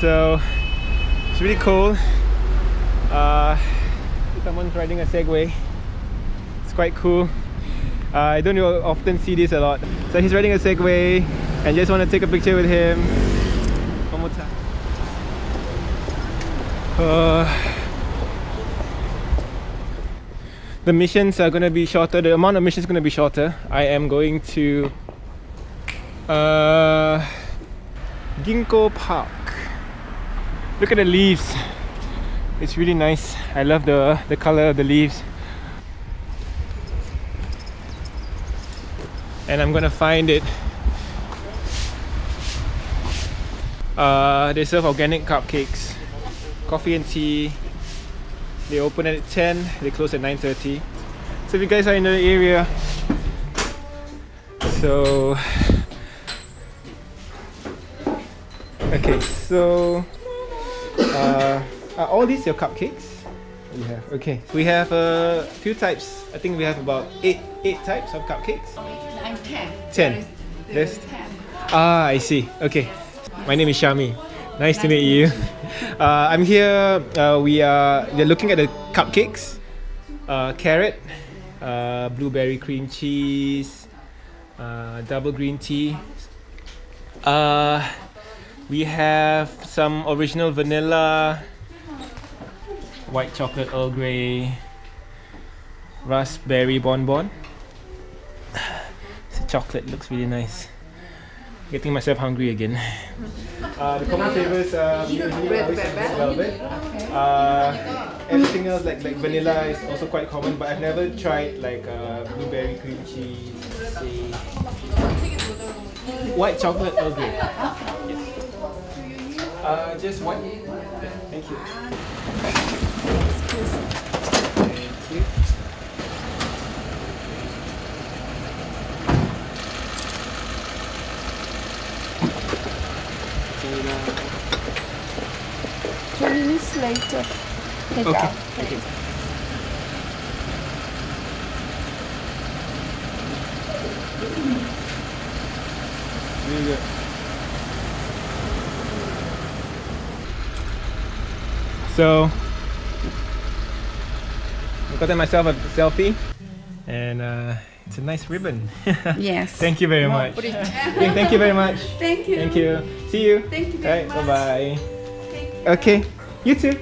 So it's really cool. Uh, someone's riding a Segway. It's quite cool. Uh, I don't often see this a lot. So he's riding a Segway and just want to take a picture with him. One more time. Uh, the missions are going to be shorter. The amount of missions is going to be shorter. I am going to uh, Ginkgo Park. Look at the leaves. It's really nice. I love the, the color of the leaves. And I'm gonna find it. Uh, they serve organic cupcakes, coffee and tea. They open at 10, they close at 9.30. So if you guys are in the area, so okay, so uh, are all these your cupcakes? You have okay. We have a few types. I think we have about eight eight types of cupcakes. I'm 10. Ten. Is- There's- 10. Ah, I see. Okay. My name is Shami. Nice to meet you. Uh, I'm here. Uh, we are we're looking at the cupcakes. Uh, carrot, uh, blueberry cream cheese, uh, double green tea. Uh, we have some original vanilla, white chocolate Earl Grey, raspberry bonbon. the chocolate looks really nice. Getting myself hungry again. Uh, the common flavors usually always have red velvet. Uh, everything else like like vanilla is also quite common, but I've never tried like uh, blueberry cream cheese. Say, white chocolate Earl Grey. Yes. Uh, just one. Thank you. Thank you. Twenty minutes later. Take Okay. out. Okay. Really good. So, I got myself a selfie, and uh, it's a nice ribbon. Yes. Thank you very much. put it- Okay, thank you very much. Thank you. Thank you. See you. Thank you very right, much. bye bye. Okay, you too.